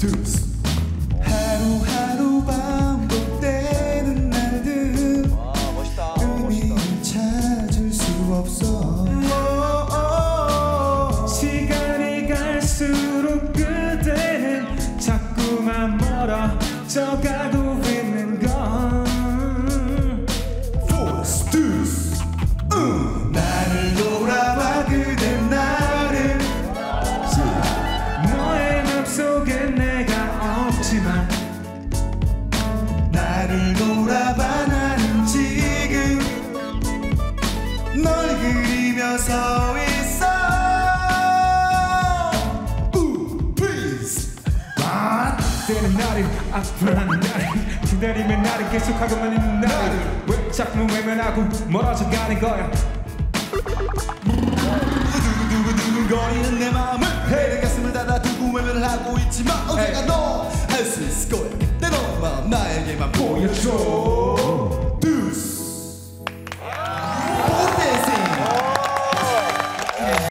두스 하루하루 반복되는 날들. 와 멋있다. 의미를 찾을 수 없어. 시간이 갈수록 그대는 자꾸만 멀어져 가고 널 그리며 서 있어. 우 아, 때는 나를 앞으로는 나를 기다리면 나를 계속하고만 있는 나를 왜 자꾸 외면하고 멀어져 가는 거야? 두근두근거리는 내 마음을 해를 가슴을 닫아두고 외면을 하고 있지만 언젠가 너알수 있을 거야 그때 너 마음 나에게만 보여줘